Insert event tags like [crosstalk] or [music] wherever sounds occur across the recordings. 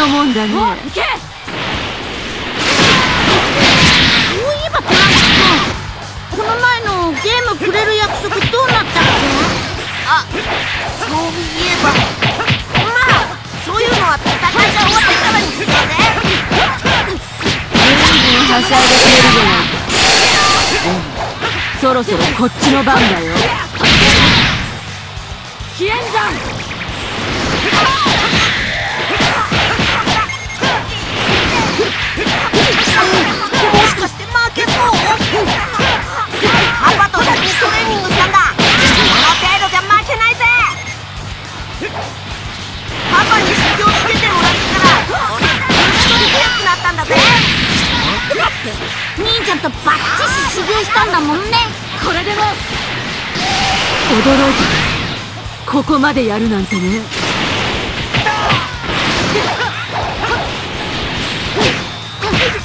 のもんだね。そういえばトランプ君この前のゲームくれる約束どうなったっけ？あそういえば。まあそういうのは戦いが終わってからにしようぜ。随分はしゃいでくれるじゃないかそろそろこっちの番だよ。飛燕山しかして負けそうパパと先にトレーニングしたんだこの程度じゃ負けないぜパパに指標つけてもらったから俺ずっと強くなったんだ。ぜ兄ちゃんとバッチシ修行したんだもんね。これでも。驚いた。ここまでやるなんてね。[laughs] Oh, [laughs]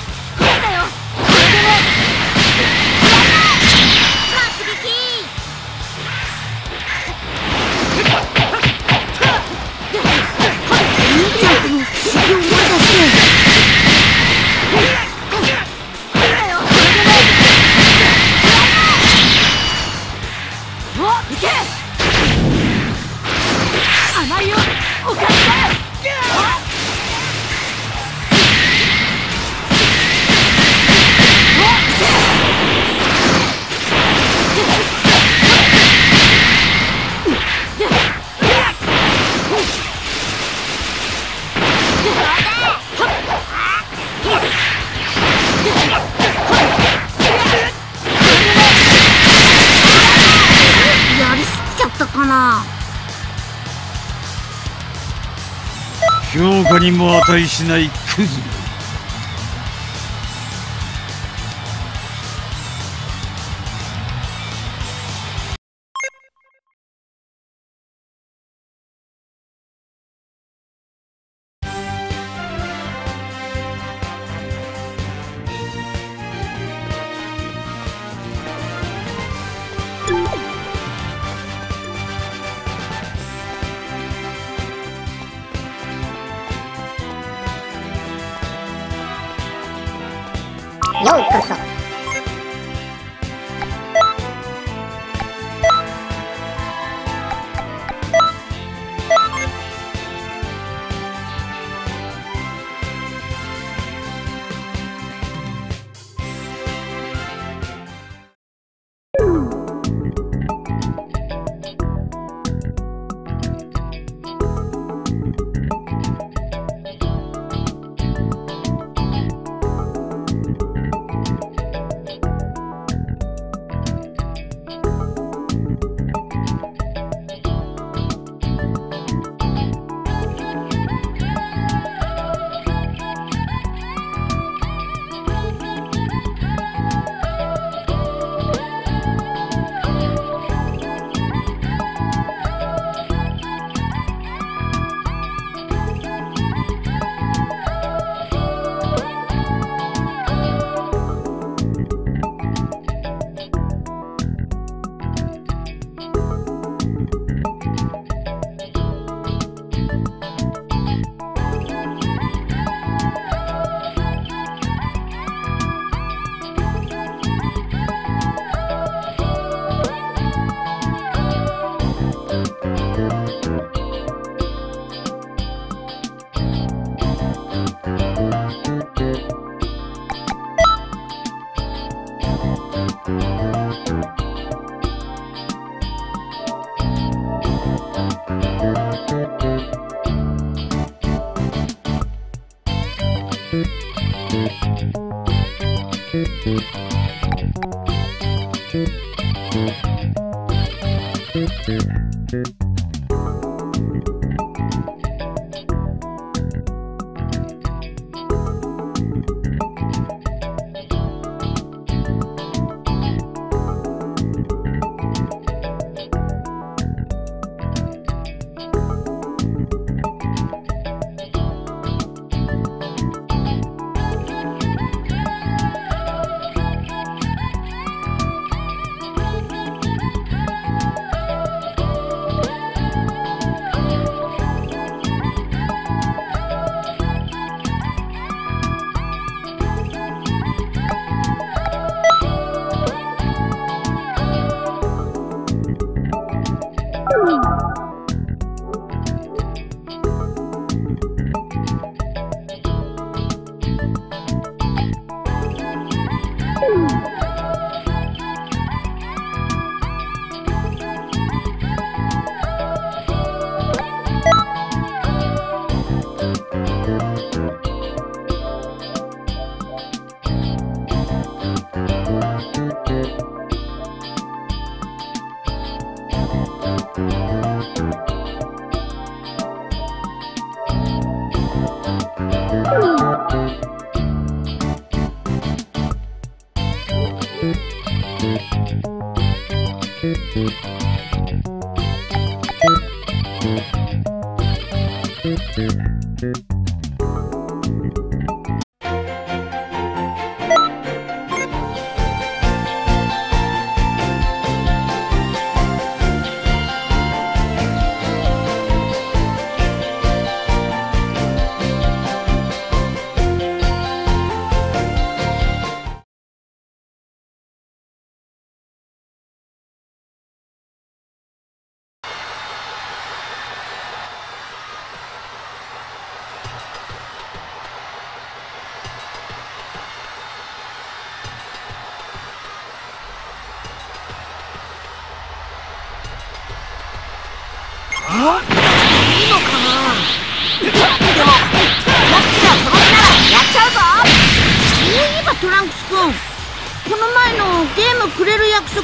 値しないクズ。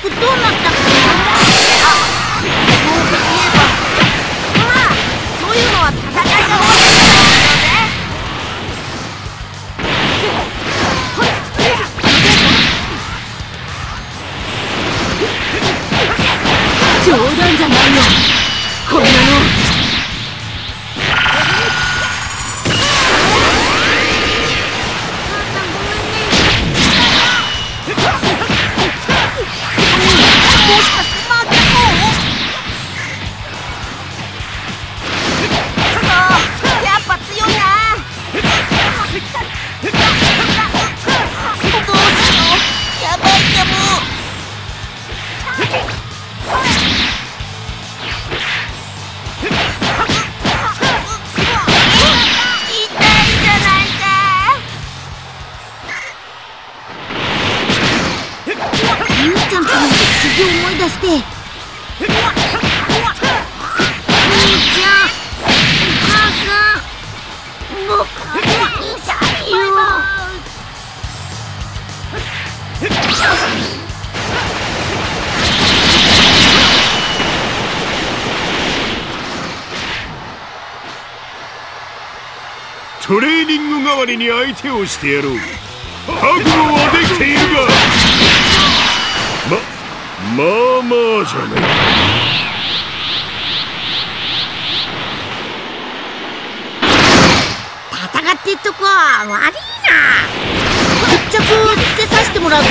不动了わりに相手をしてやろう。覚悟はできているがままあまあじゃない。ってとこ悪いな。決着つけさせてもらうぜ。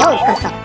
ようこそ。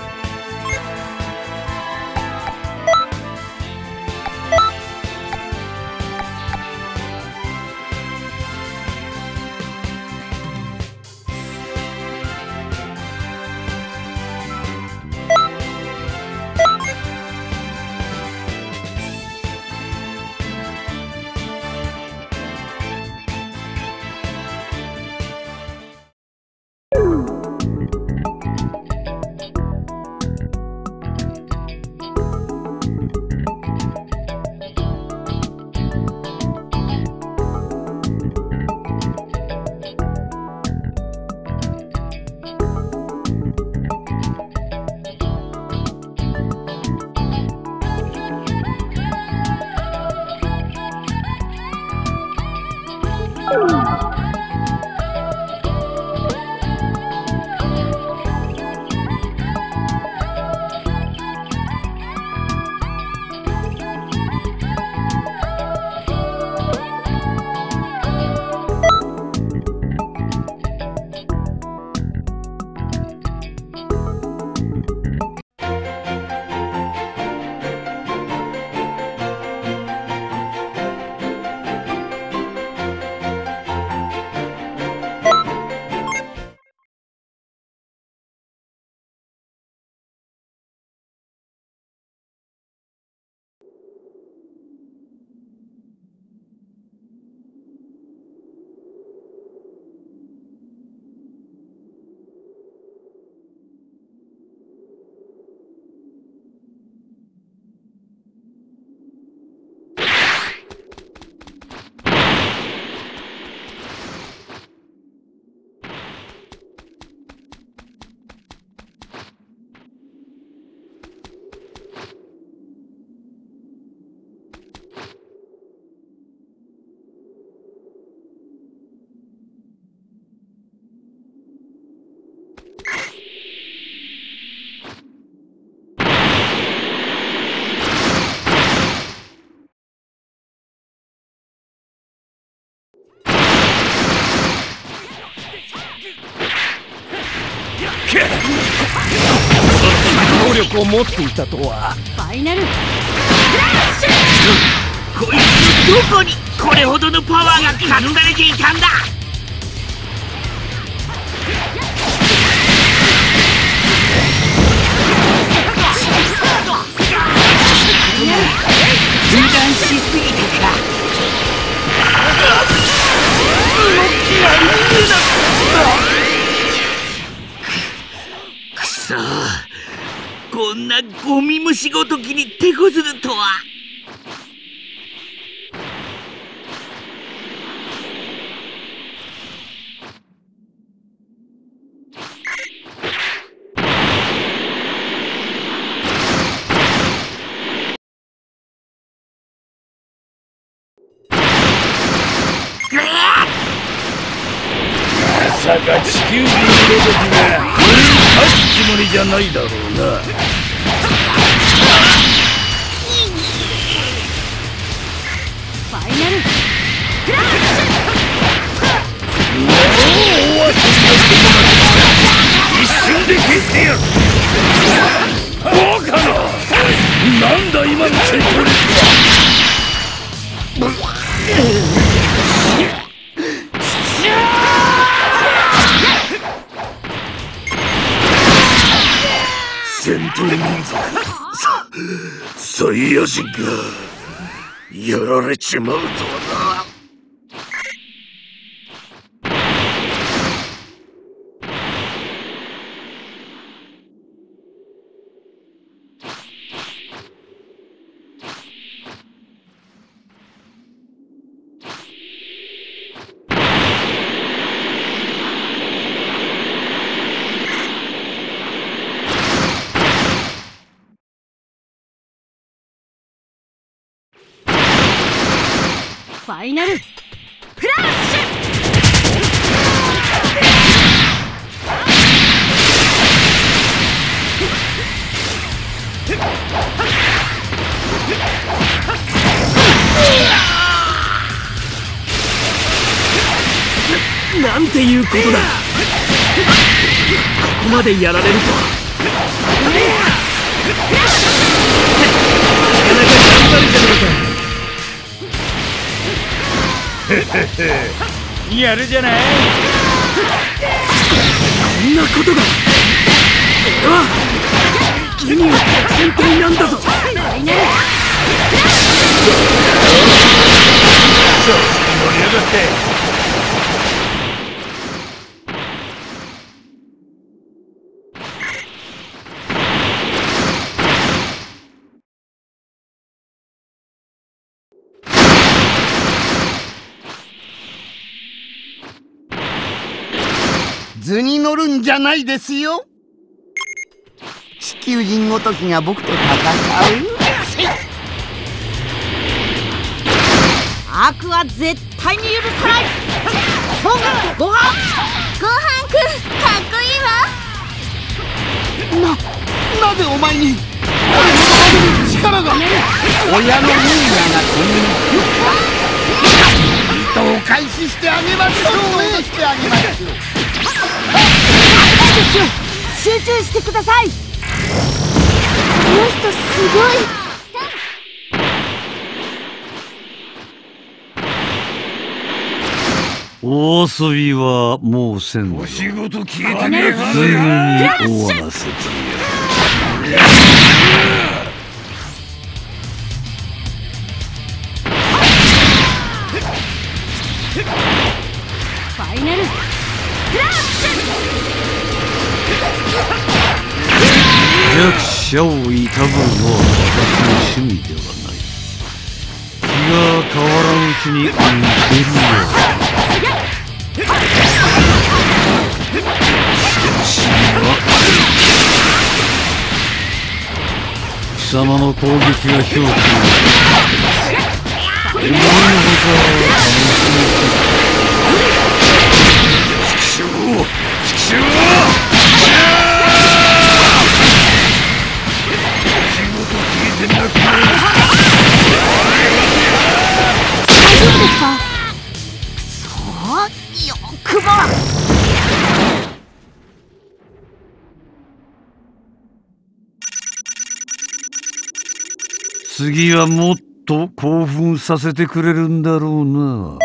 を持っていたとは。ファイナル。こいつのどこにこれほどのパワーが隠されていたんだ？油断しすぎたか。くそこんなゴミ虫ごときに手こずるとは。戦闘民族。サイヤ人がやられちまうとはなイナルファイナルなんていうことだここまでやられるやるじゃない。こんなことが俺は君は先輩なんだぞ。ファイナル盛り上がって図に乗るんじゃないですよ。地球人ごときが僕と戦う。悪は絶対に許さない。そうご飯。ごはんくんかっこいいわ。ななぜお前に俺の力が。親のミーヤがここに糸を開始してあげましょう。ねしてあげましょう集中してくださいこの人すごい大遊びはもうせんお仕事消えてねえはすぐに終わらせてやるファイナル弱者をいたぶるのは私の趣味ではない。気が変わらぬうちに似てるよ。貴様の攻撃が表記お前のことは次はもっと興奮させてくれるんだろうな。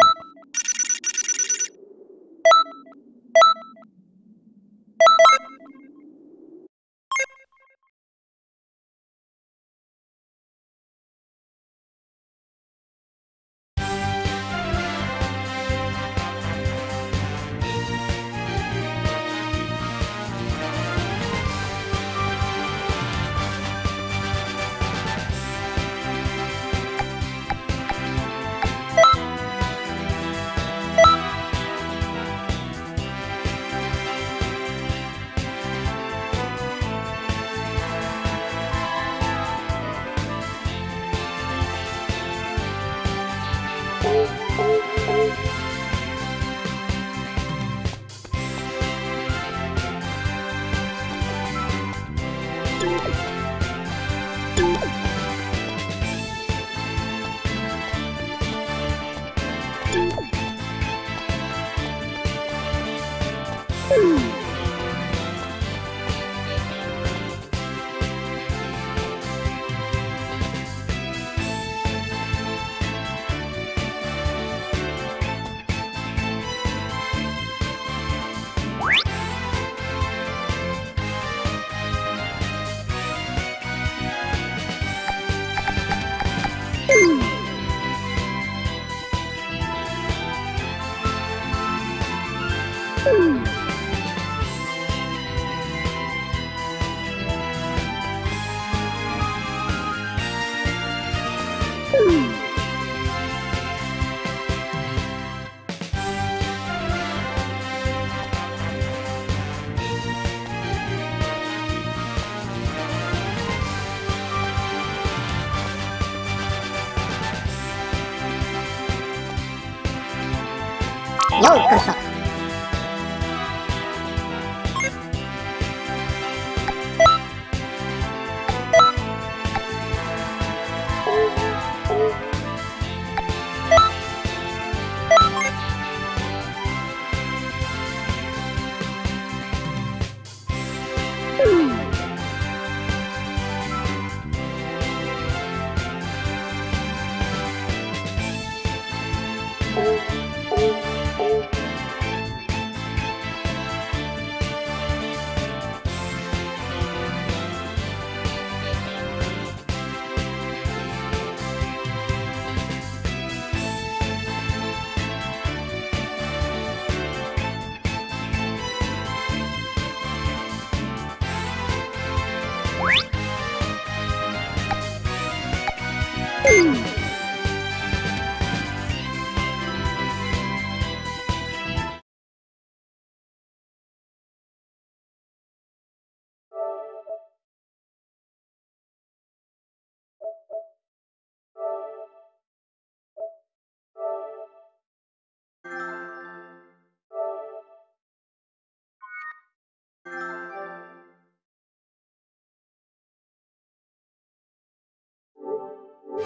よう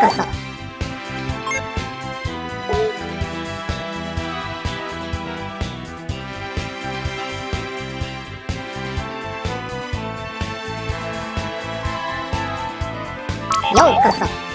こそ。ようこそ。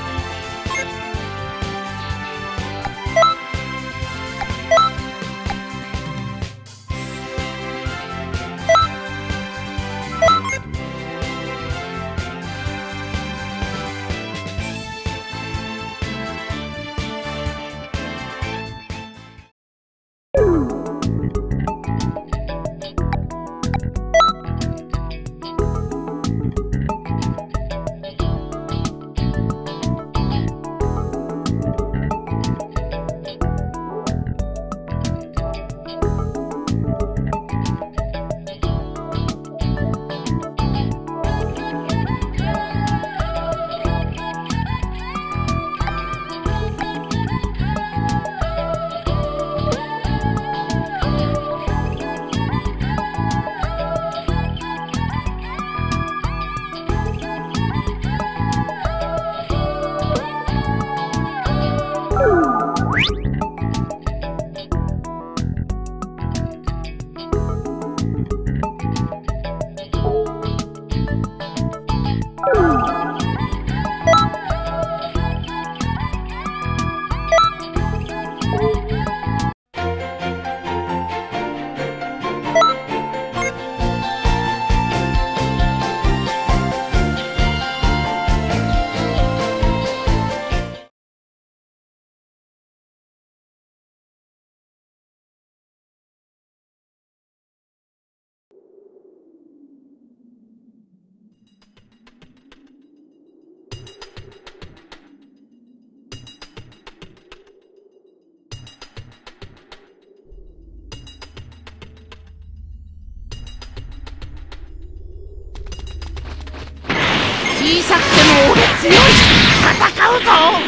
強い戦うぞ。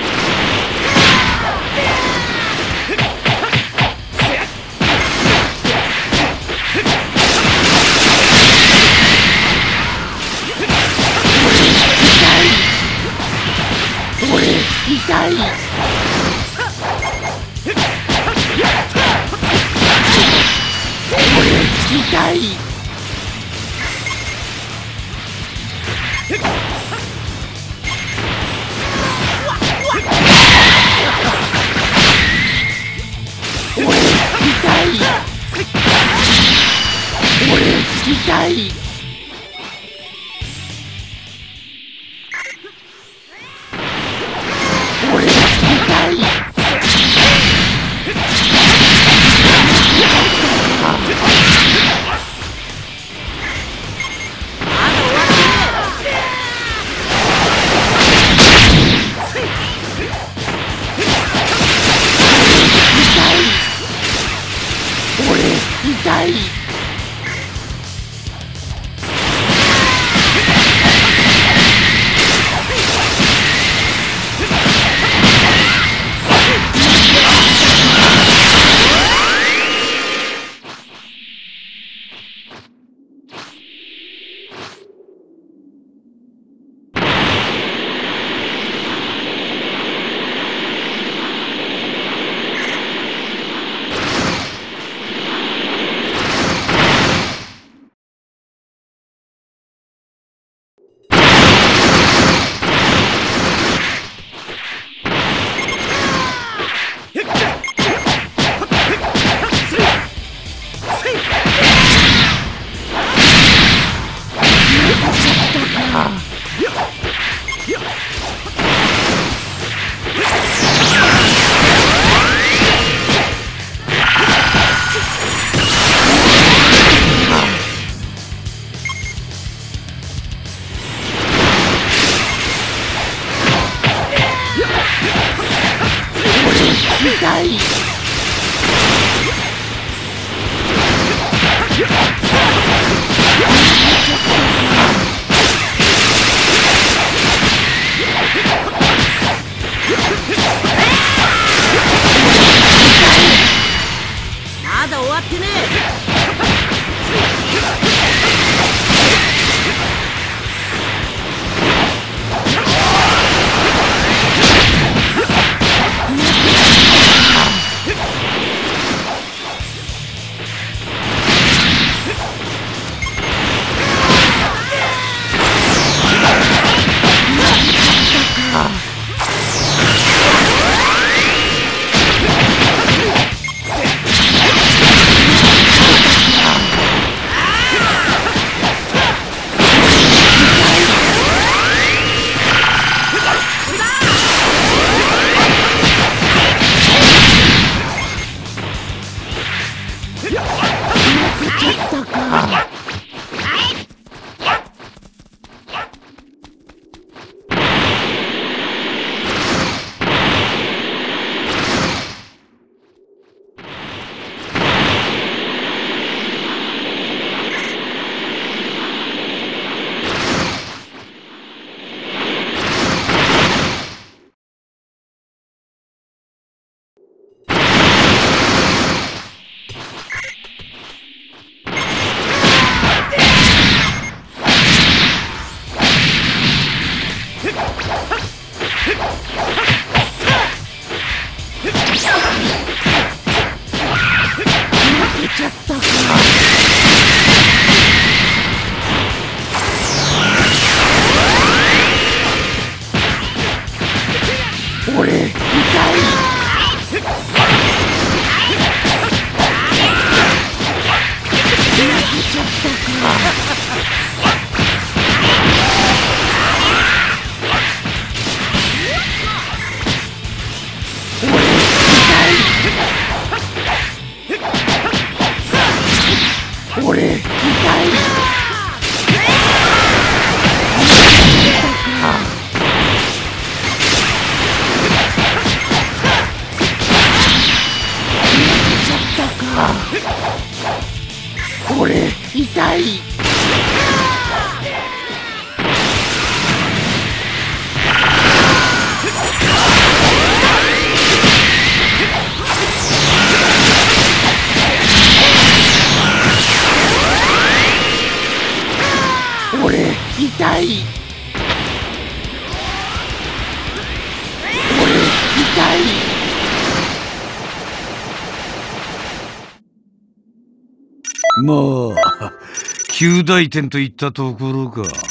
大天といったところか。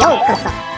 ようこそ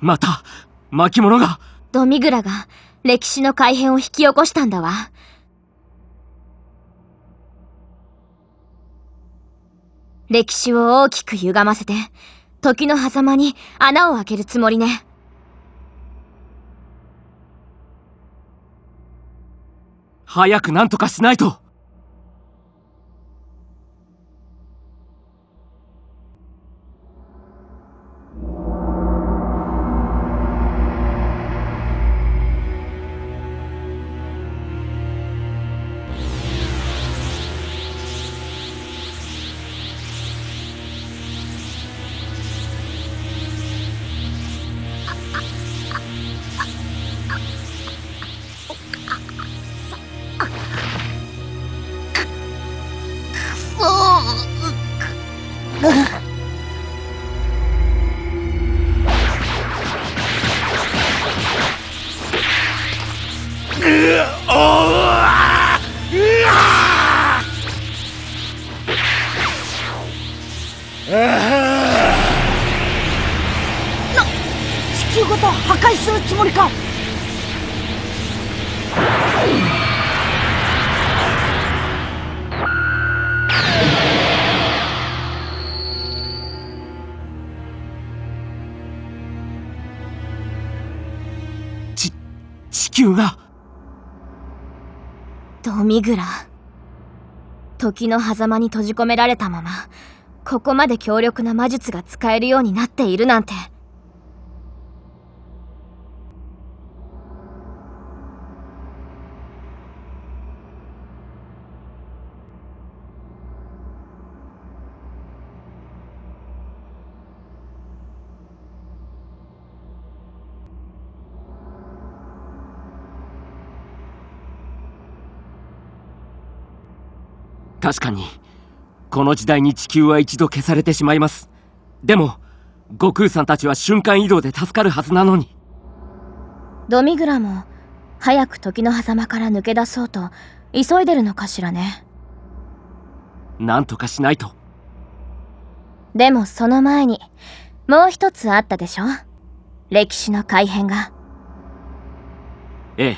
また、巻物が。ドミグラが歴史の改変を引き起こしたんだわ。歴史を大きく歪ませて、時の狭間に穴を開けるつもりね。早く何とかしないとミグラ。時の狭間に閉じ込められたまま、ここまで強力な魔術が使えるようになっているなんて。確かに、この時代に地球は一度消されてしまいます。でも、悟空さんたちは瞬間移動で助かるはずなのに。ドミグラも、早く時の狭間から抜け出そうと、急いでるのかしらね。なんとかしないと。でもその前に、もう一つあったでしょ？歴史の改変が。ええ。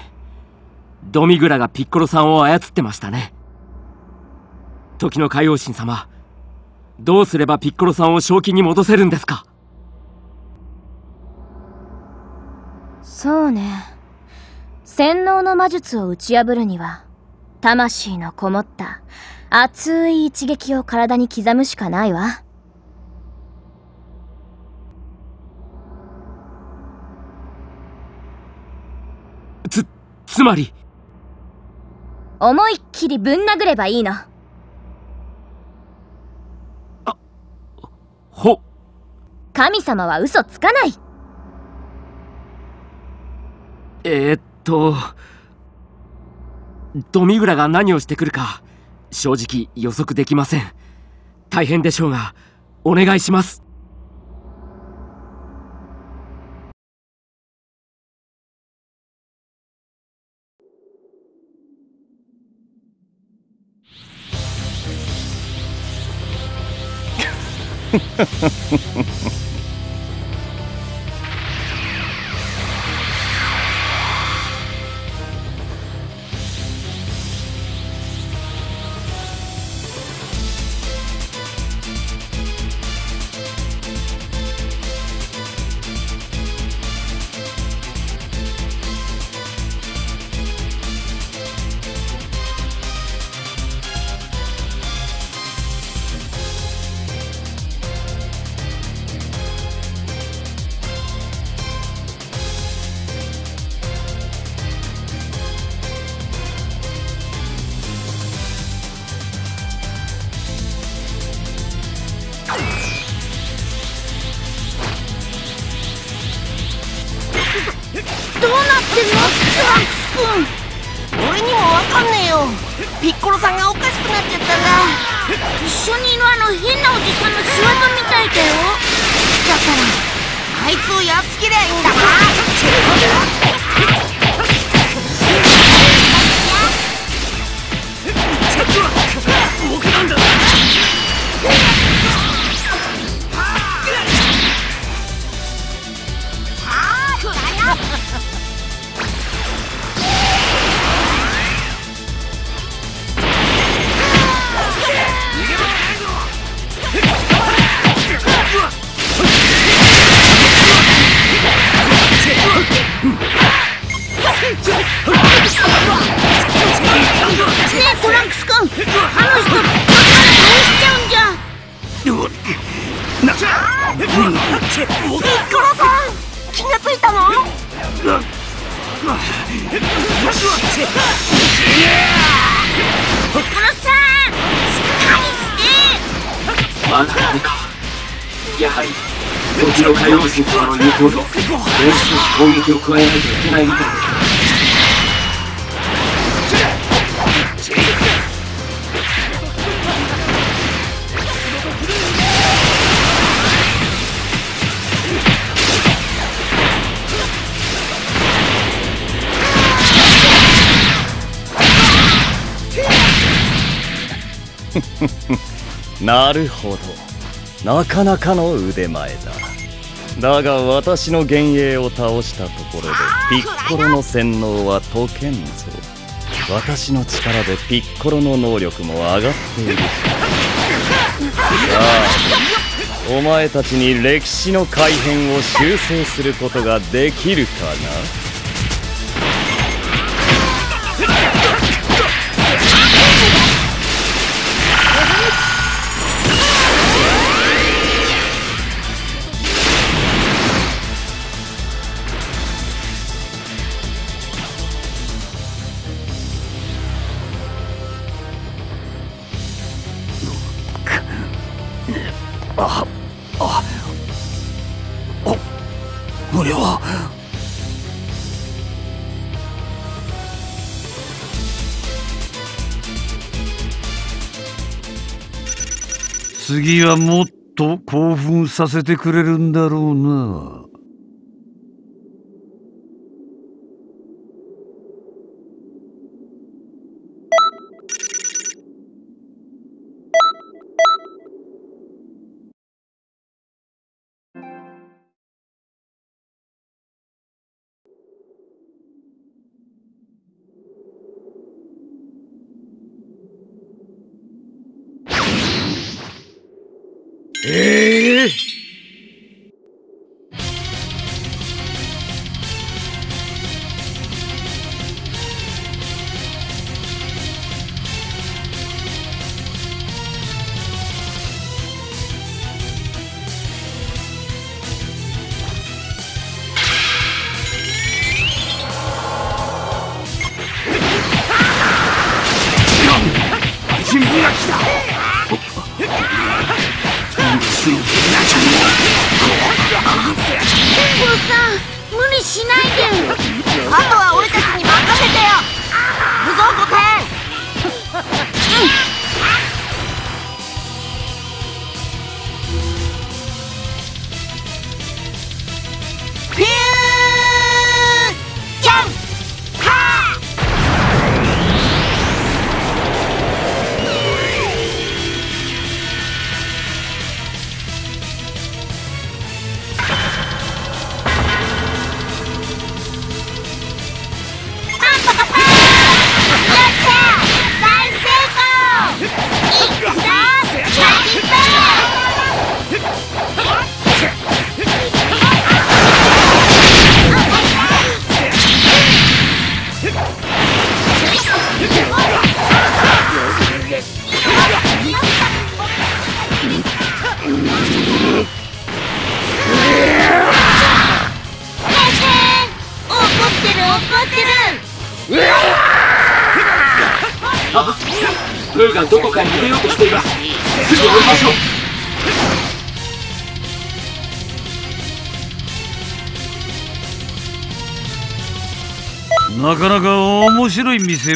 ドミグラがピッコロさんを操ってましたね。時の海王神様、どうすればピッコロさんを正気に戻せるんですか？そうね。洗脳の魔術を打ち破るには、魂のこもった熱い一撃を体に刻むしかないわ。つ、つまり？思いっきりぶん殴ればいいの。ほ。神様は嘘つかないえー、っと。ドミグラが何をしてくるか、正直予測できません。大変でしょうが、お願いします。フフフフ。るほどなかなかの腕前だ。だが私の幻影を倒したところでピッコロの洗脳は解けんぞ。私の力でピッコロの能力も上がっている。さあお前たちに歴史の改変を修正することができるかな？はもっと興奮させてくれるんだろうな。E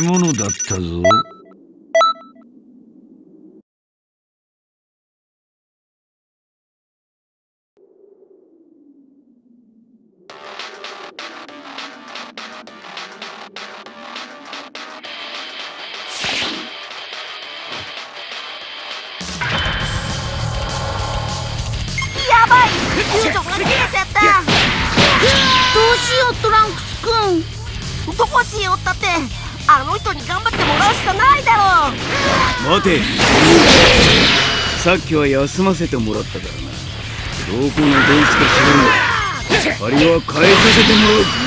白て。さっきは休ませてもらったからな。どこのドイツか知らんが。借りは返させてもらう。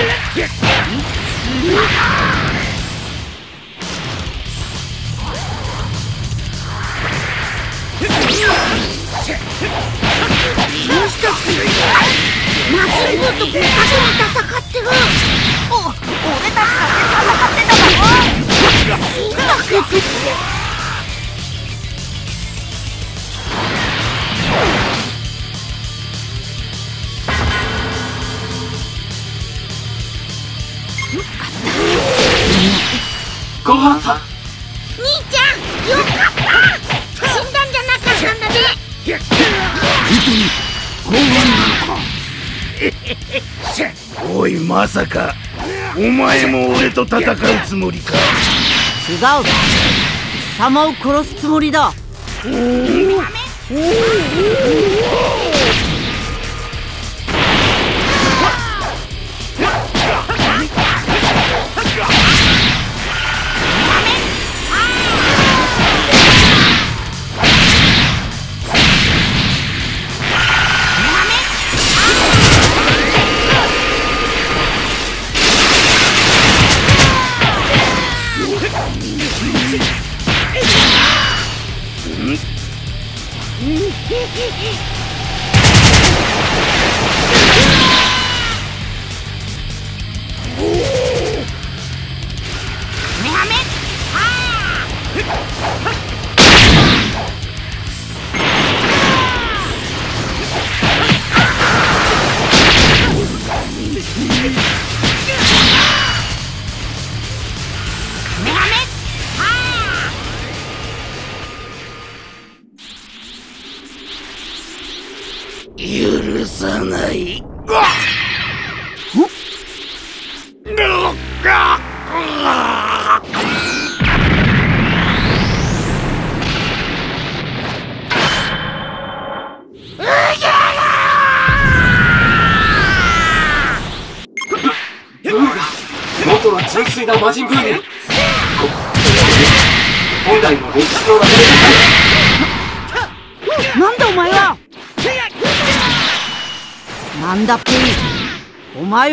俺たちだって戦ってただろごは？んさん兄ちゃんよかった。死んだんじゃなかったんだね。おいまさかお前も俺と戦うつもりか違う貴様を殺すつもりだ許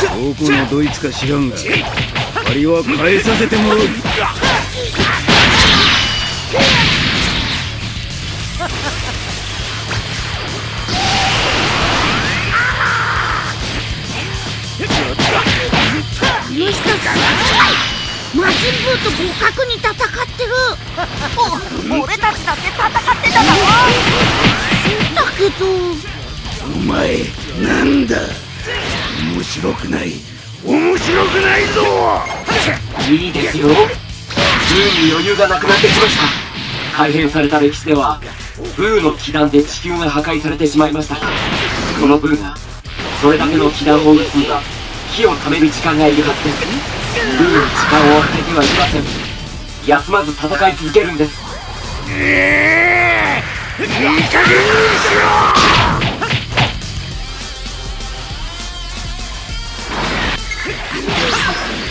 どこのドイツか知らんが借りは返させてもらう。あの人すごい魔人ブーと互角に戦ってる。[laughs] お俺たちだって戦ってただろ。だけどお前なんだ？面白くない。面白くないぞ。いいですよ。ブーに余裕がなくなってきました。改変された歴史ではブーの気弾で地球が破壊されてしまいました。このブーがそれだけの気弾を撃つには火を貯める時間がいるはずです。ブーの時間を当ててはいません。休まず戦い続けるんです。ええいい加減にし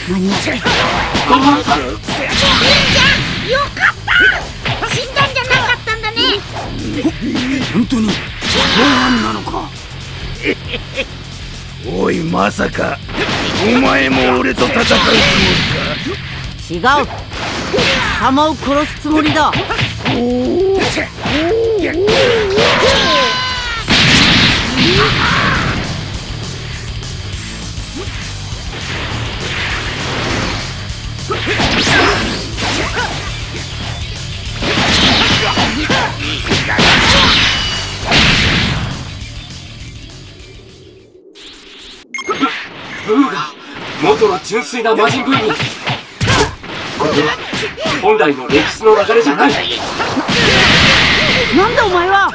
何ご飯さんよかった死んだんじゃなかったんだね本当にご飯なのか。おいまさかお前も俺と戦うつもりか。違う。貴様を殺すつもりだブーが元の純粋な魔人ブーにこれは本来の歴史の流れじゃない。なんだお前は。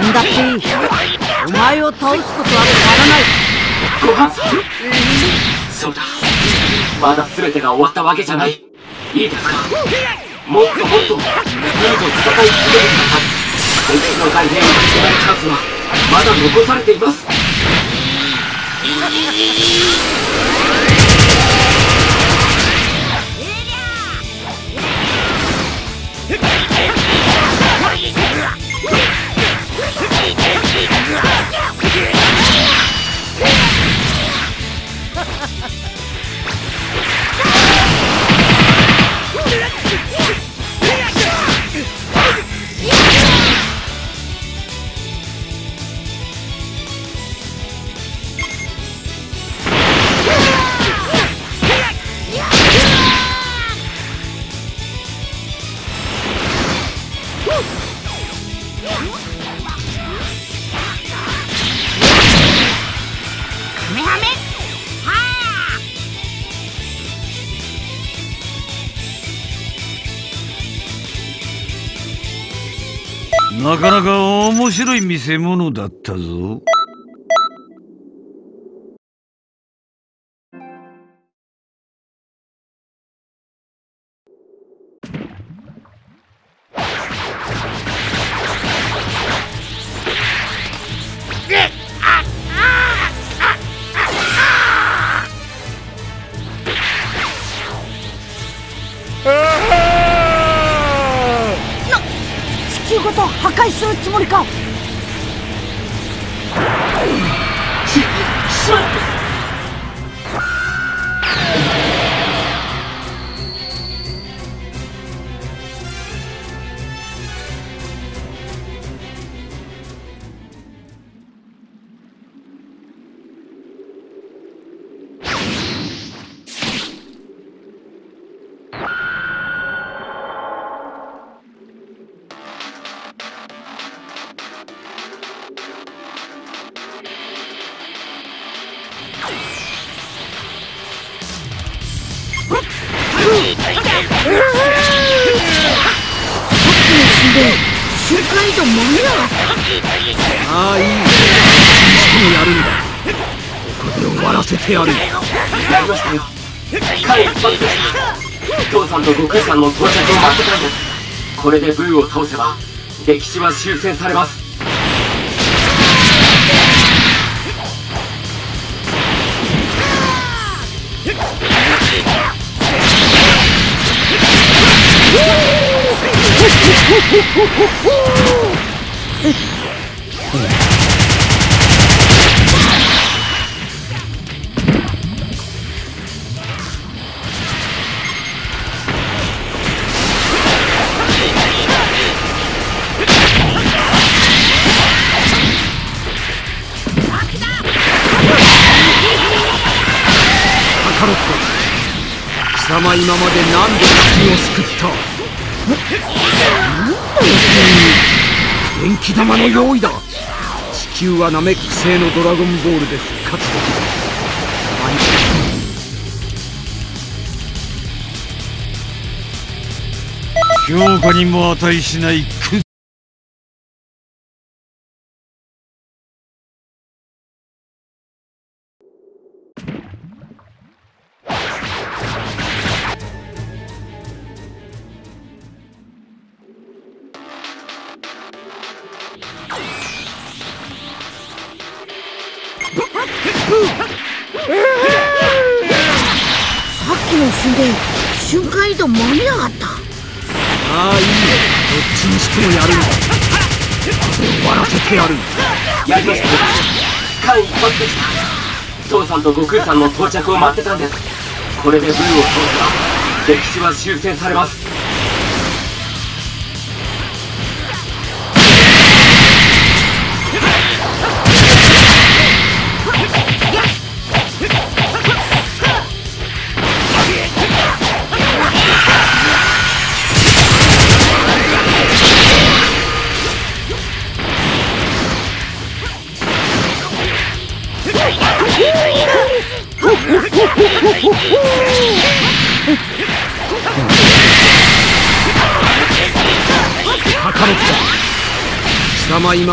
なんだっていい。お前を倒すことは変わらない。ご飯そうだ。まだ全てが終わったわけじゃない。いいですか？もっともっと。ブーと戦い続けてください。歴史の改変を始めるチャンスはまだ残されています。なかなか面白い見せ物だったぞ。瞬歴史は修正されます。貴様今まで何度地球を救った？元気玉の用意だ。地球はナメック製のドラゴンボールで復活でき。る評価にも値しないと悟空さんの到着を待ってたんです。これでブーを倒せば歴史は修正されます。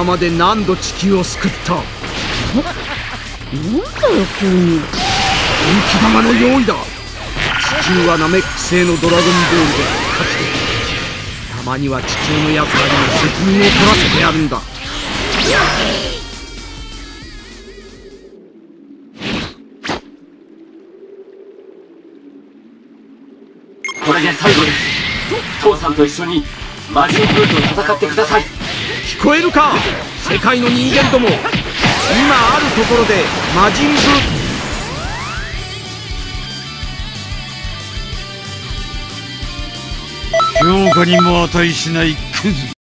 今まで何度地球を救った？なんだよ急に。元気玉の用意だ地球はナメック星のドラゴンボールで復活できるたまには地球の奴らにも責任を取らせてやるんだ。これで最後です。父さんと一緒に魔人ブーと戦ってください聞こえるか？世界の人間ども。今あるところで魔人ブー評価にも値しないクズ。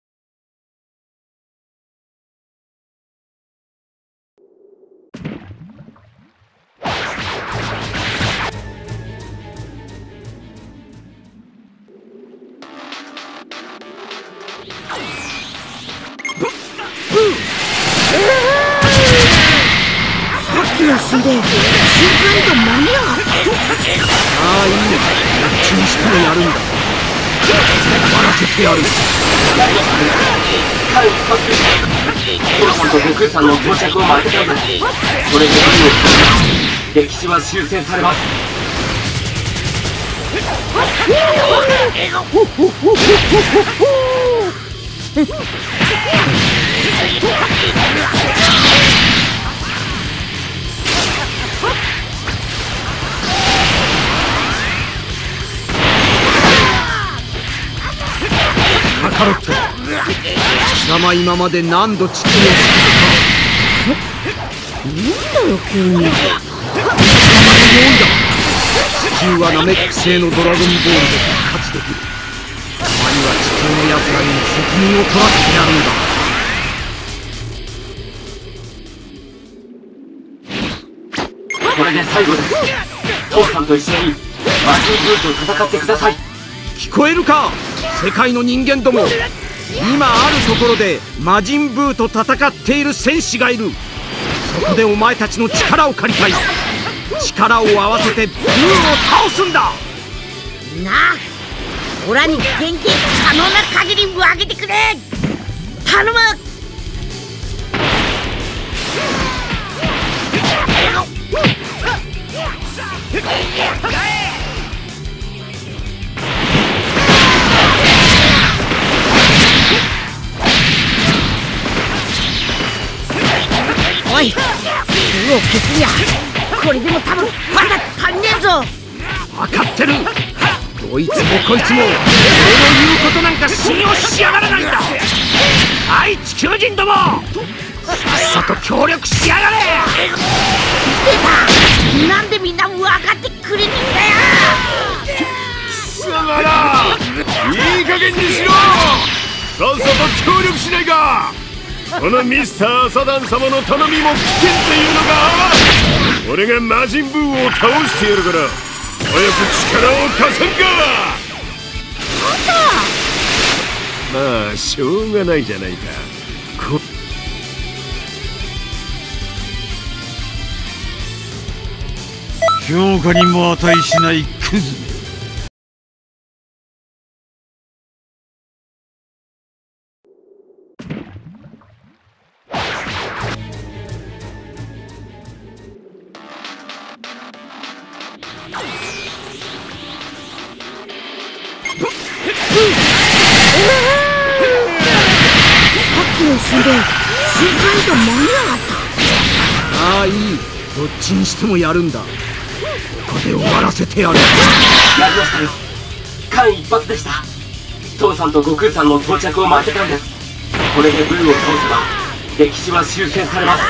間移動間に合ったああいいね。どっちにしてもやるんだ。終わらせてやる間一髪でした父さんと悟空さんの到着を待ってたんですこれでブーを倒せば歴史は修正されます。カカロット。貴様今まで何度地球を救ったなんだよ急に。貴様の用意だ地球はナメック星のドラゴンボールで復活できる。たまには地球の奴らにも責任を取らせてやるんだ。これで最後です。父さんと一緒に魔人ブーと戦ってください。聞こえるか？世界の人間ども今あるところで魔人ブーと戦っている戦士がいる。そこでお前たちの力を借りたい。力を合わせてブーを倒すんだ。なあオラに元気可能な限り分けてくれ。頼む。お [laughs] い。封を消すにゃこれでも多分まだ足んねえぞ。分かってる。どいつもこいつも俺の言うことなんか信用しやがらないんだはい地球人ども。さっさと協力しやがれ。出た。なんでみんな分かってくれねえんだよ。貴様らいい加減にしろ。さっさと協力しないかこのミスターサダン様の頼みも危険っていうのか俺が魔人ブーを倒してやるから早く力を貸せんかまあしょうがないじゃないか。評価にも値しないクズ。め新街道間に合わったああいい。どっちにしてもやるんだ。ここで終わらせてやる。やりましたよ間一髪でした。父さんと悟空さんの到着を待ってたんです。これでブーを倒せば歴史は修正されます。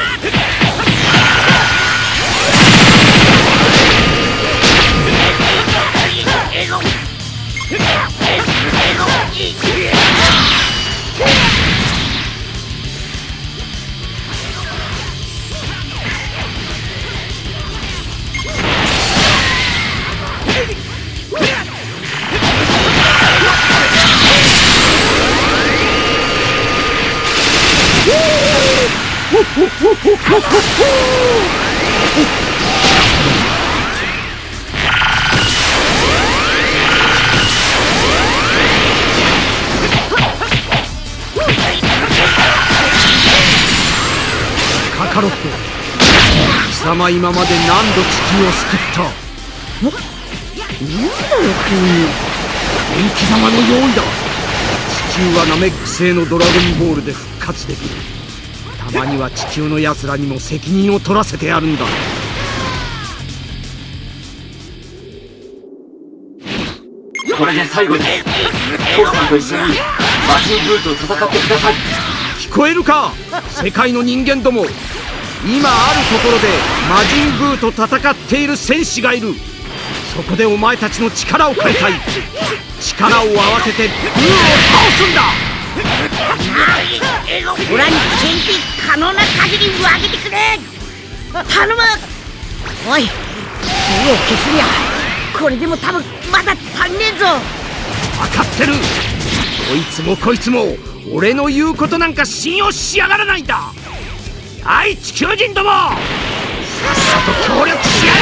カカロット。貴様今まで何度地球を救った。なんだよ急に。元気玉の用意だ。地球はナメック星のドラゴンボールで復活できる。たまには地球の奴らにも責任を取らせてやるんだ。これで最後です父さんと一緒に魔人ブーと戦ってください。聞こえるか？世界の人間ども。今あるところで魔人ブーと戦っている戦士がいる。そこでお前たちの力を借りたい。力を合わせてブーを倒すんだオラに献金可能な限り上げてくれ。頼む。おい封を消すにゃ。これでも多分まだ足んねえぞ。分かってる。どいつもこいつも俺の言うことなんか信用しやがらないんだ。はい地球人ども。さっさと協力しやが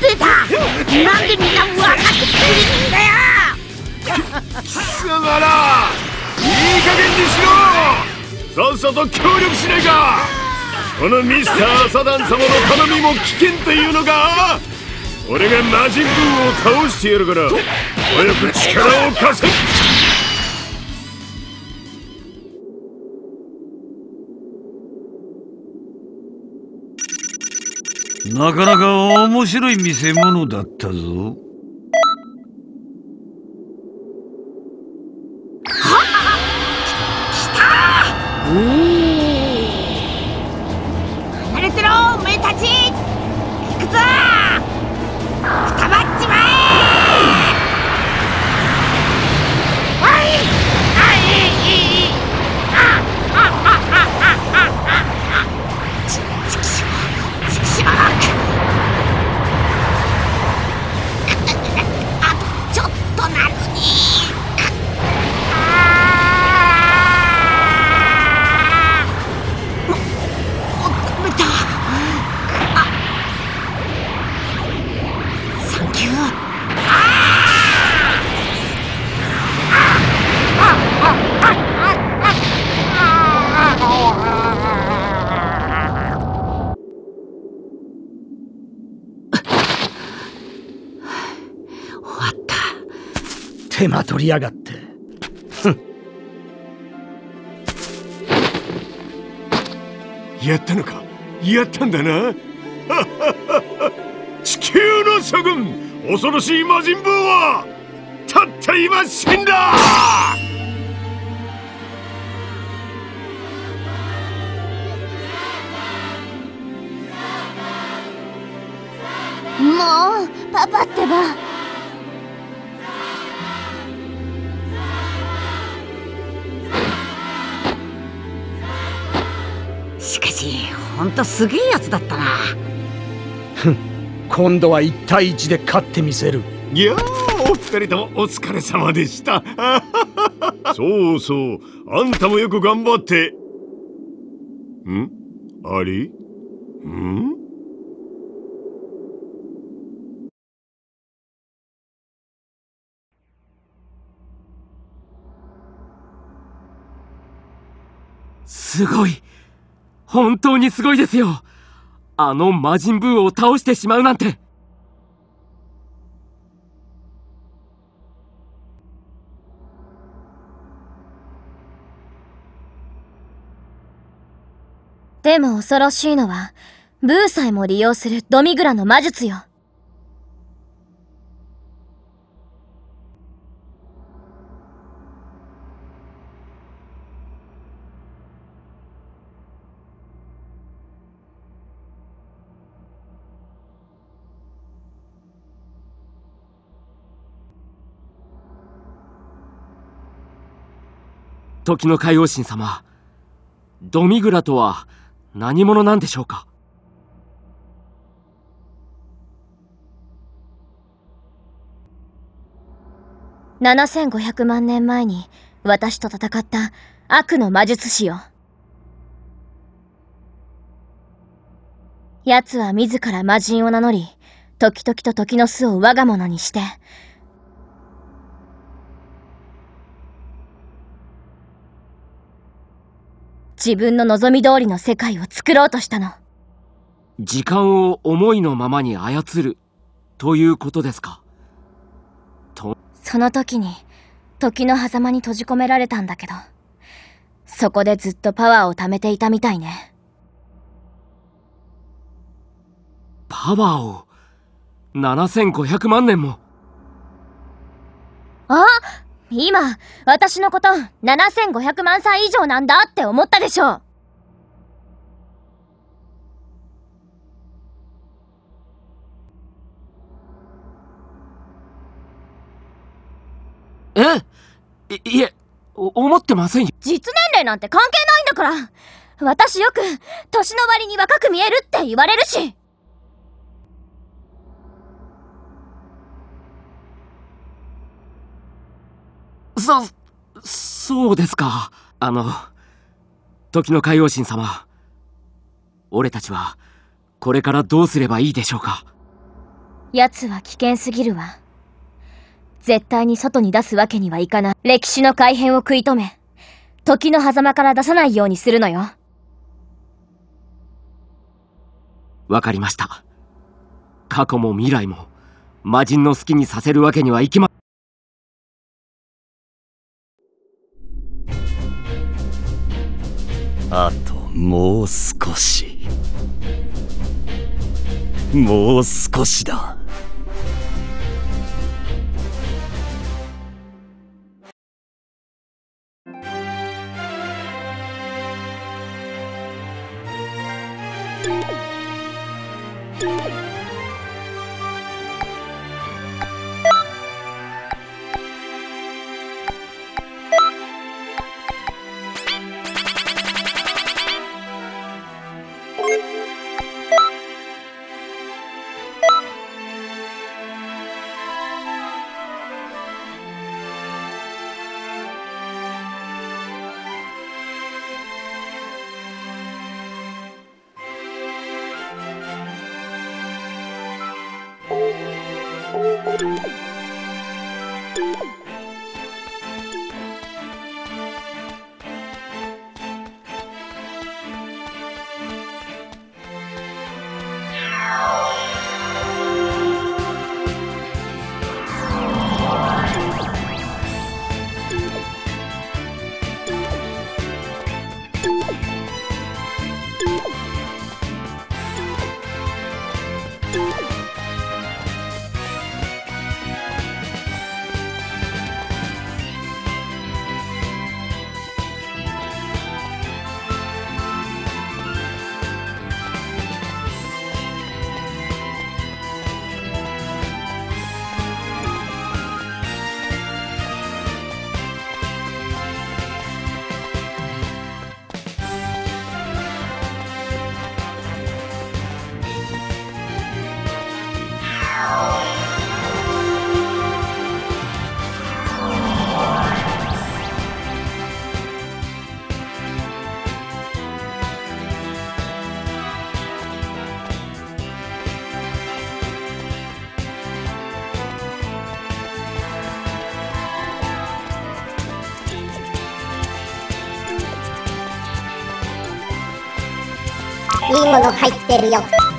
出た。なんでみんな分かってくれねえんだよ貴様ら。いい加減にしろ。さっさと協力しないかこのミスターサダン様の頼みも危険っていうのか俺が魔人ブーを倒してやるから。早く力を貸せ。なかなか面白い見せ物だったぞ。Ooh. りやがって。ふん。やったのか？やったんだな？[laughs] 地球の諸君恐ろしい魔人ブーはたった今死んだ！すげえやつだったな。ふん。今度は1対1で勝ってみせる。いやーお二人ともお疲れ様でした。[laughs] そうそう。あんたもよく頑張って。ん？あれん？すごい本当にすごいですよ。あの魔人ブーを倒してしまうなんて。でも恐ろしいのはブーさえも利用するドミグラの魔術よ。時の海王神様ドミグラとは何者なんでしょうか？7500万年前に私と戦った悪の魔術師よ。奴は自ら魔人を名乗り時々と時の巣を我が物にして自分の望み通りの世界を作ろうとしたの。時間を思いのままに操るということですか？と。その時に時の狭間に閉じ込められたんだけどそこでずっとパワーを貯めていたみたいね。パワーを？7500万年も？あ？今私のこと7500万歳以上なんだって思ったでしょ。え？いいえお思ってませんよ。実年齢なんて関係ないんだから。私よく年の割に若く見えるって言われるしそそうですか。あの時の海王神様俺たちはこれからどうすればいいでしょうか？奴は危険すぎるわ。絶対に外に出すわけにはいかない。歴史の改変を食い止め時の狭間から出さないようにするのよ。わかりました。過去も未来も魔人の好きにさせるわけにはいきまあともう少し。もう少しだ。の入ってるよ。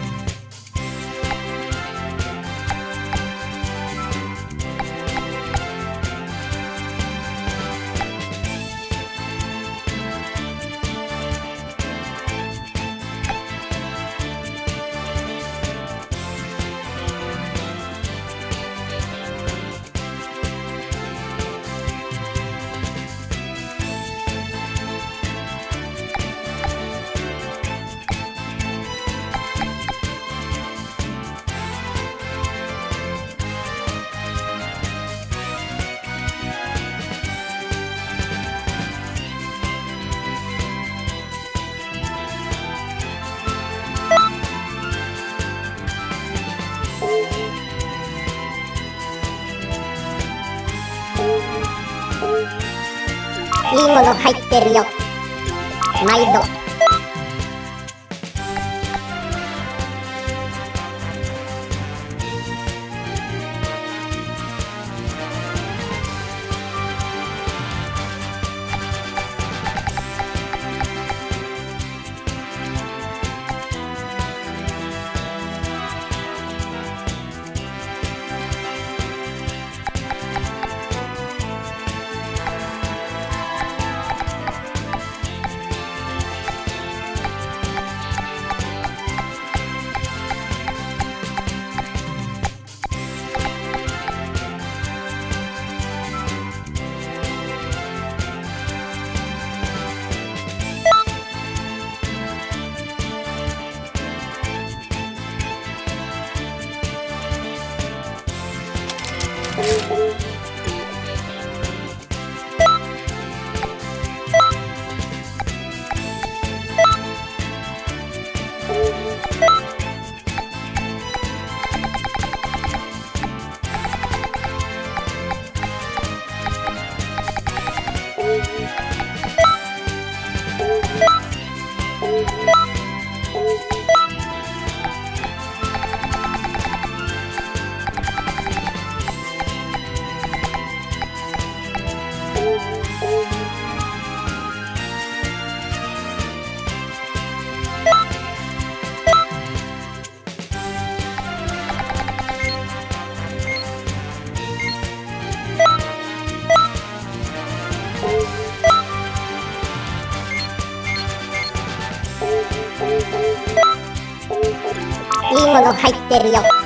の入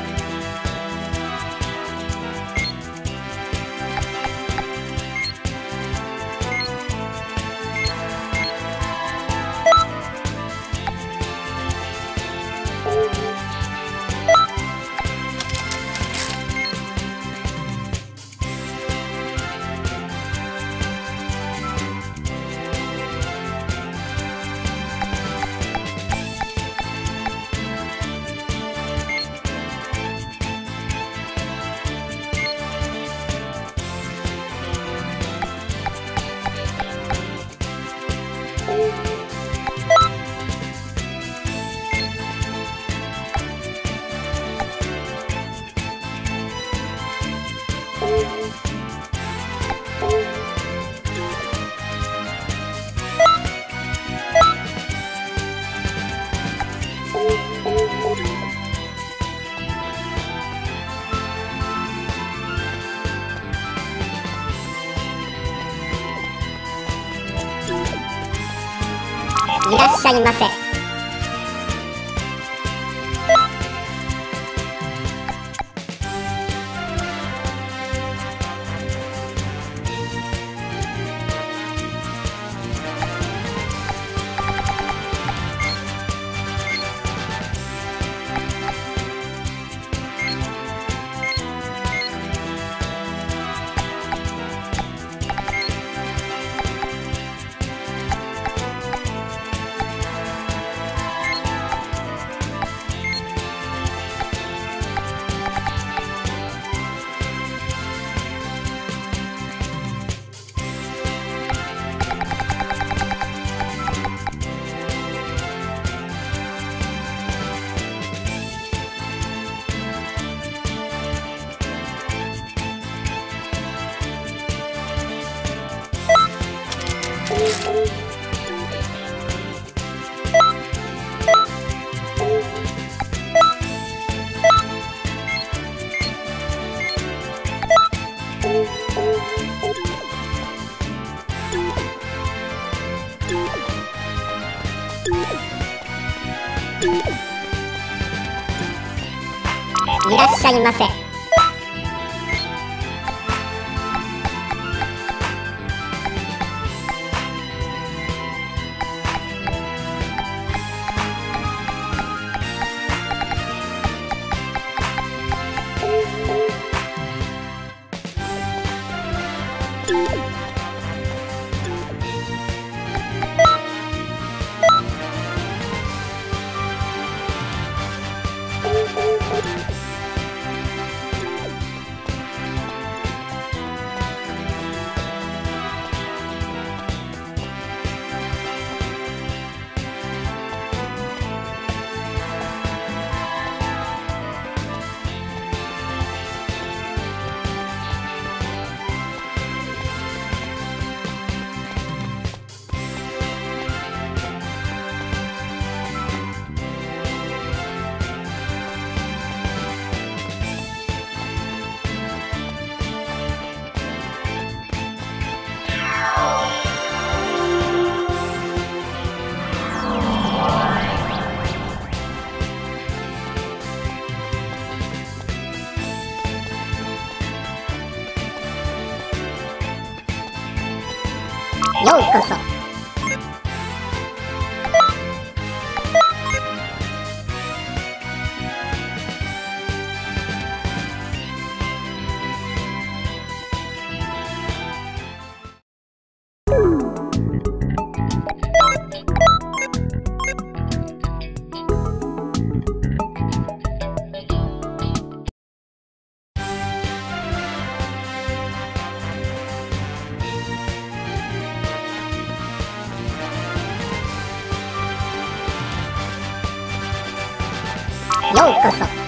しゃいませ。りませようこそ。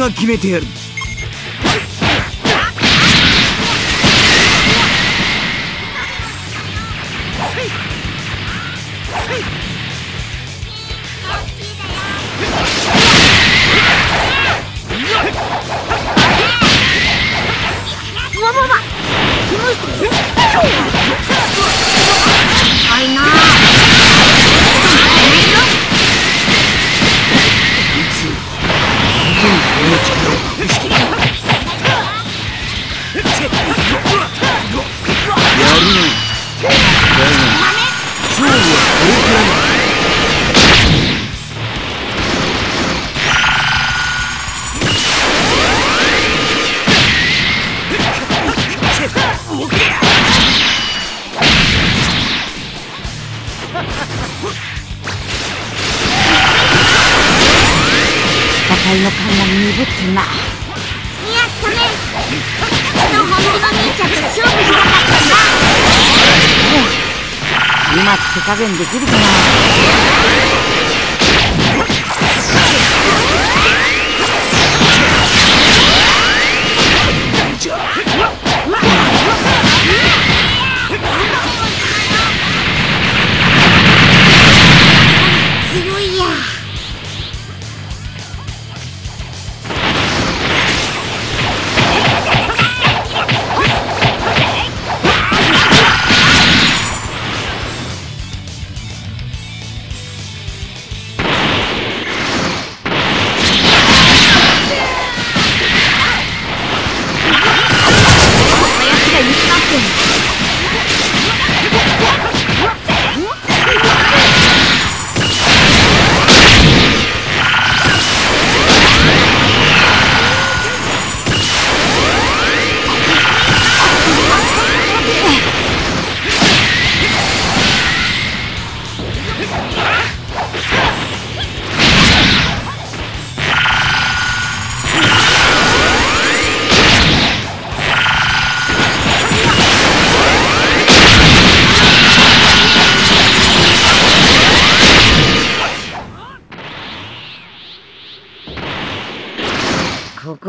が決めてやる。の感が鈍ってるな。やったねの本気の兄ちゃんと勝負したか。ったんだ今手加減できるかな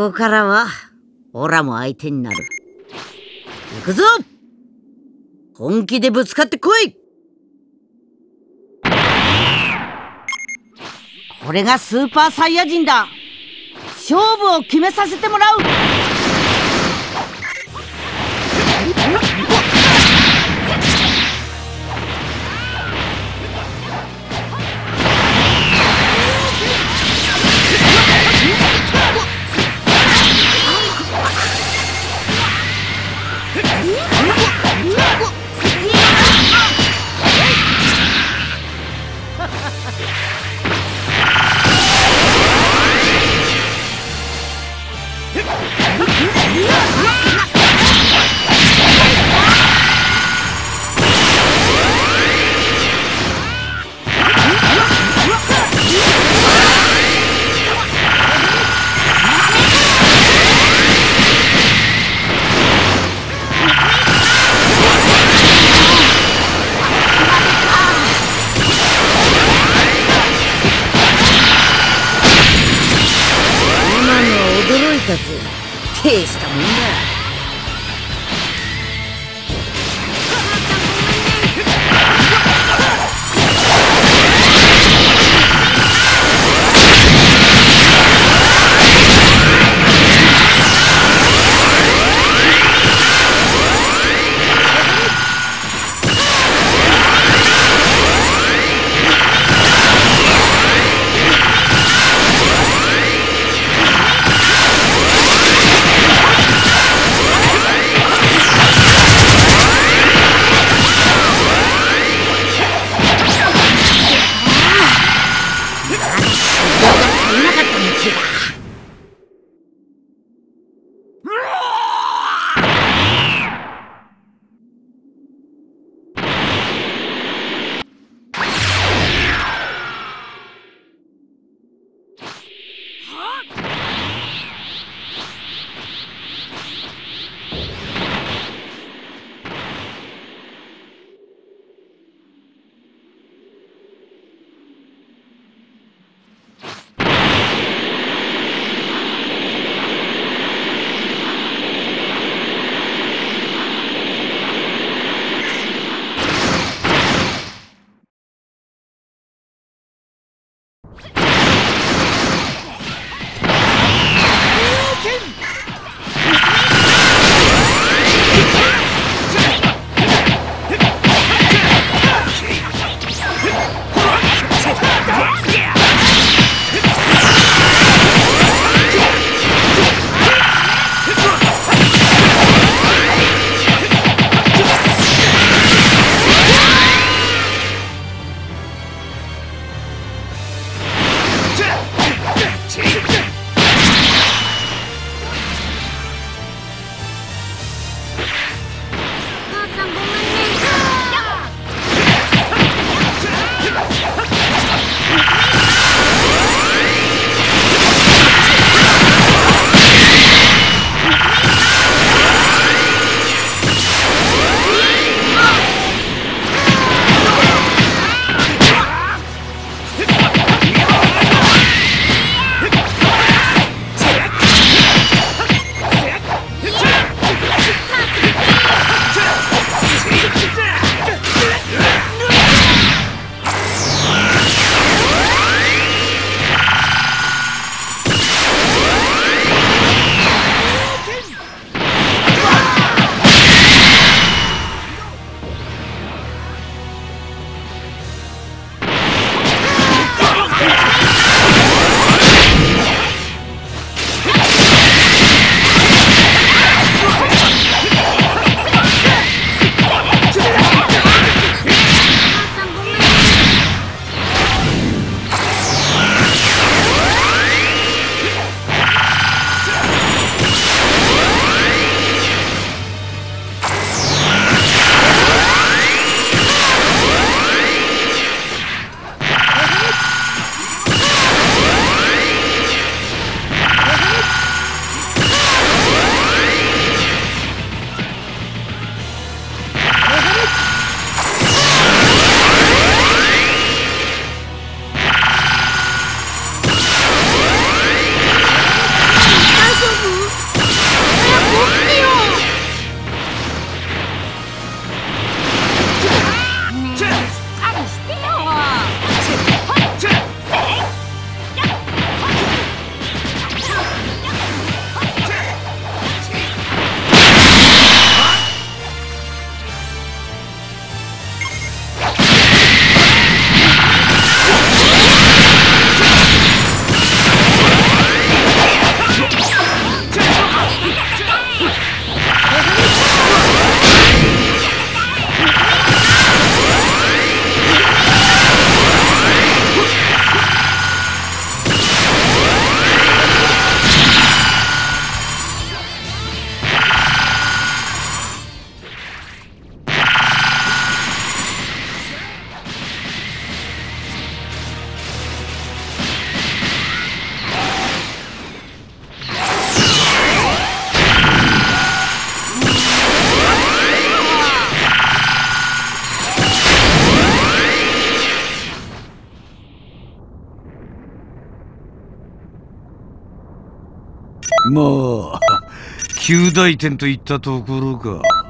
ここからはオラも相手になる。行くぞ!本気でぶつかってこい!これがスーパーサイヤ人だ!勝負を決めさせてもらう!大点といったところか。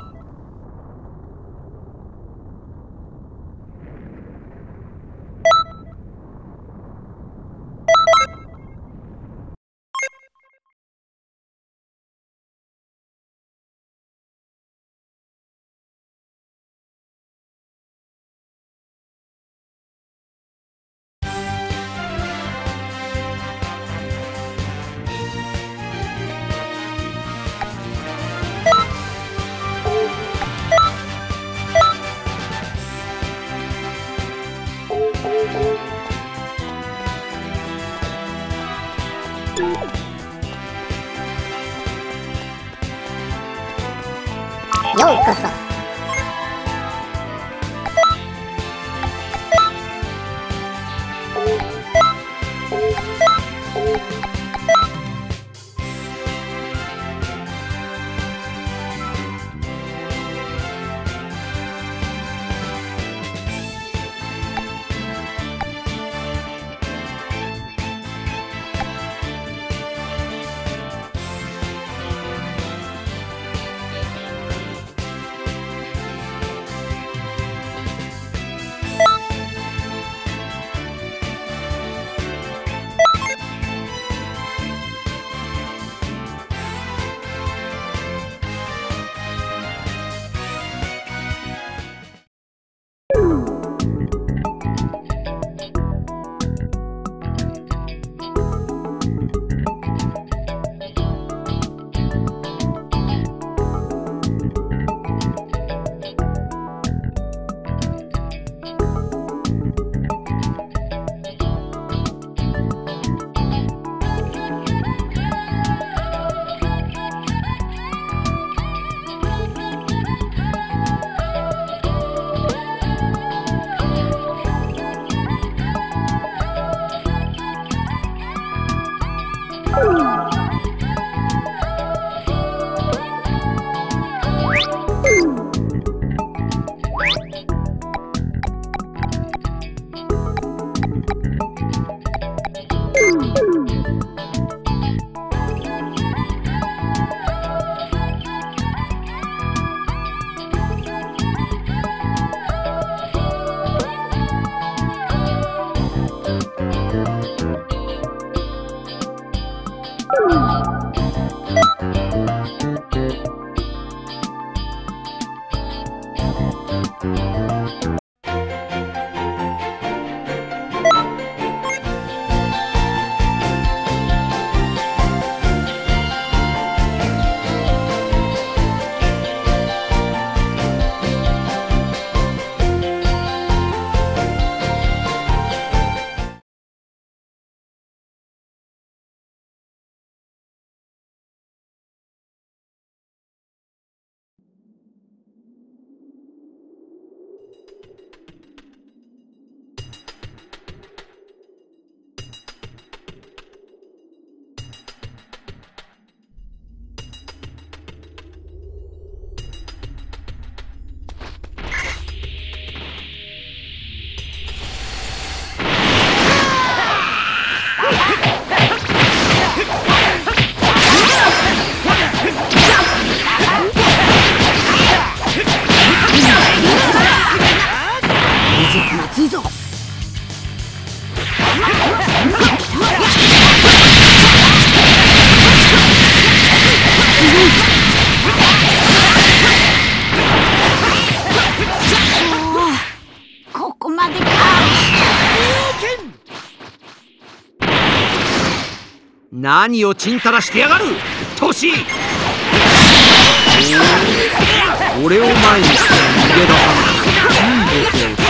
何をちんたらしてやがる？トシ。俺を前にして逃げ出さないいいボケをしてるじ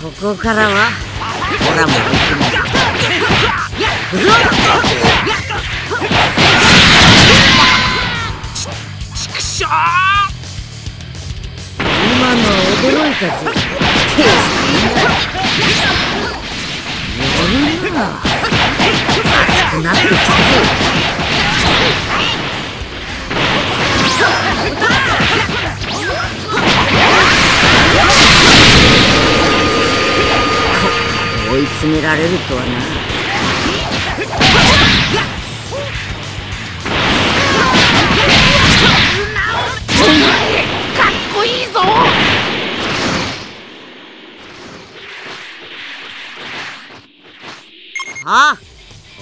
ここからはオラも行くんだ。行くぞちくしょ今のは驚いたぜられるとはな。かっこいいぞ。さあ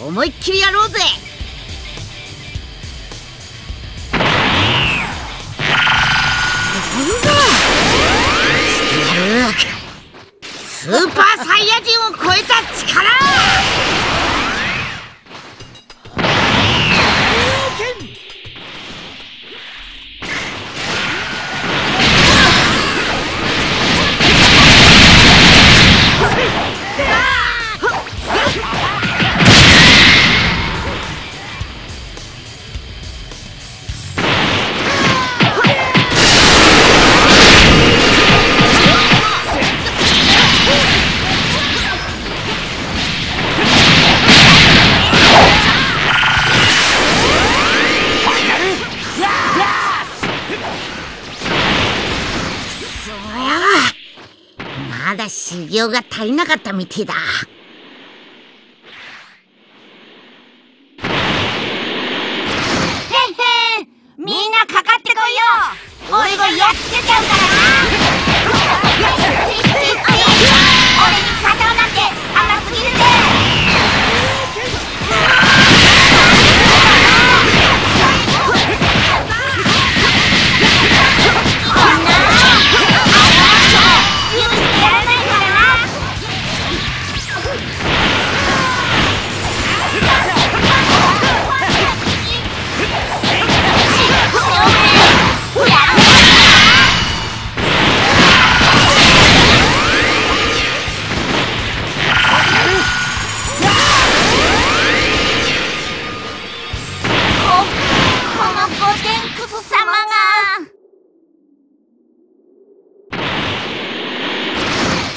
思いっきりやろうぜ。スーパーサイヤ人を超えた力量が足りなかったみてえだ。へへみんなかかってこいよ。俺がやっつけちゃうからな。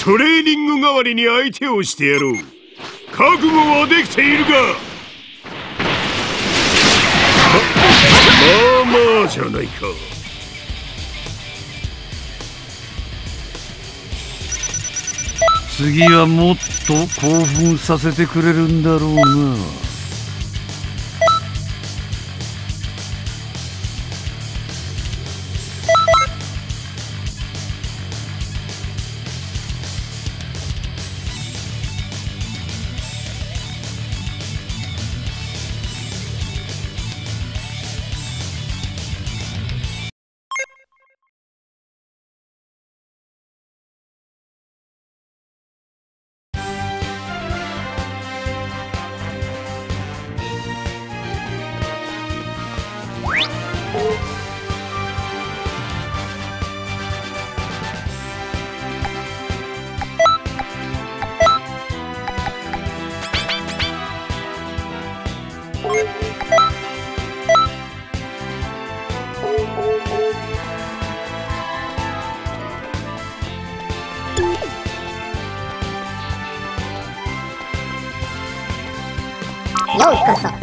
トレーニング代わりに相手をしてやろう。覚悟はできているか？ままあまあじゃないか。次はもっと興奮させてくれるんだろうな。ようこそ「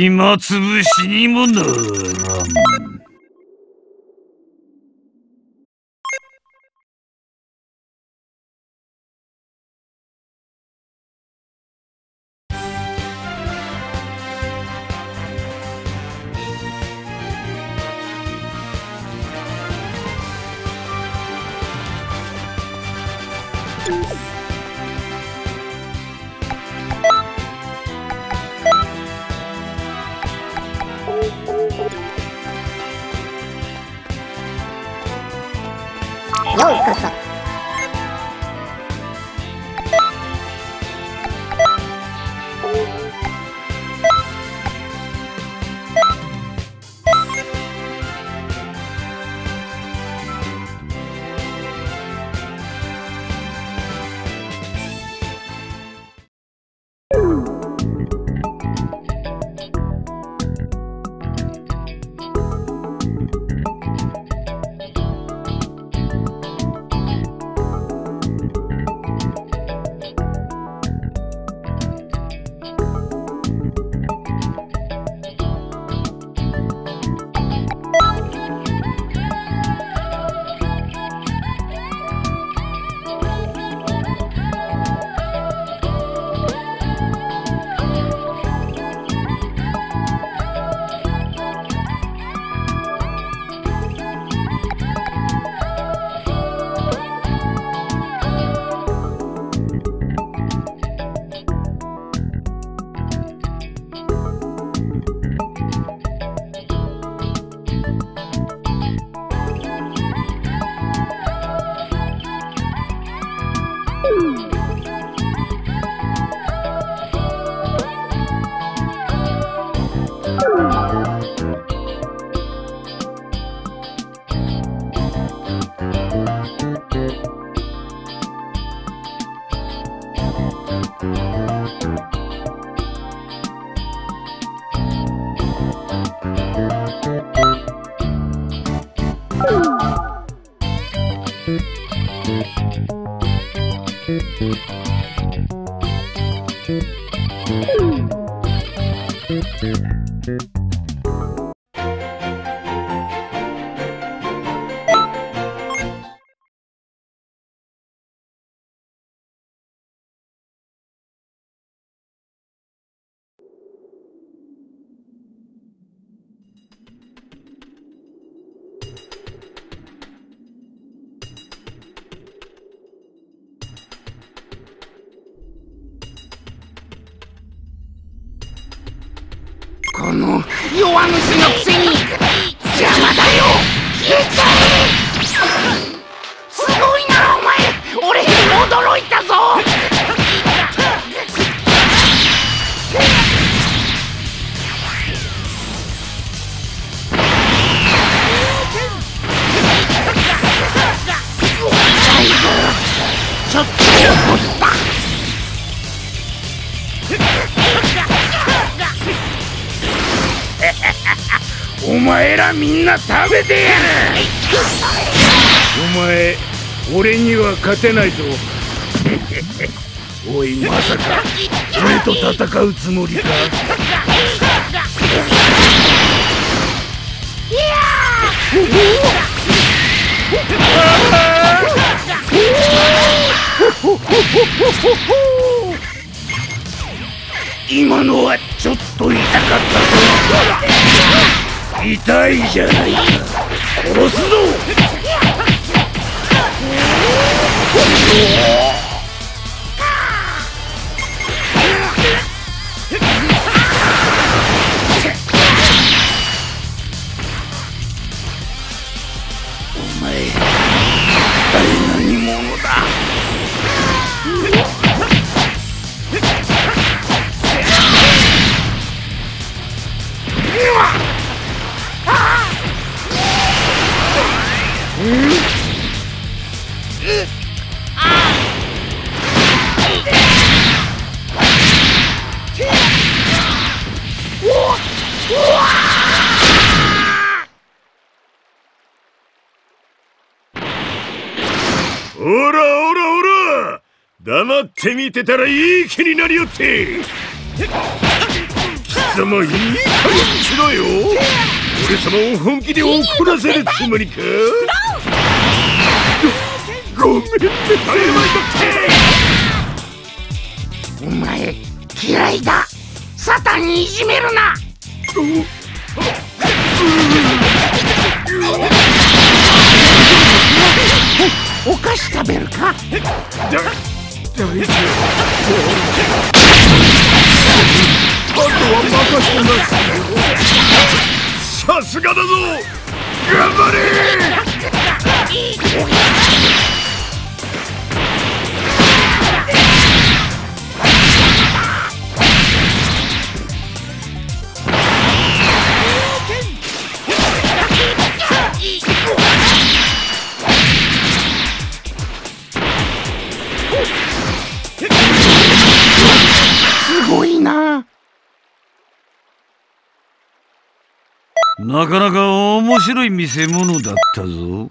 暇つぶしにもならん。よの弱には勝てないぞ。[laughs] おいまさか俺と戦うつもりか？[laughs] 今のはちょっと痛かったぞ。痛いじゃないか。殺すぞ。おって見てたらいい気になりよって。貴様いい加減にしろよ。俺様を本気で怒らせるつもりか？ごごめんねダイナマイトって。お前嫌いだ。サタンにいじめるな。お菓子食べるか？だ大丈夫あとは任せますさすがだぞ。頑張れ。なかなか面白い見せ物だったぞ。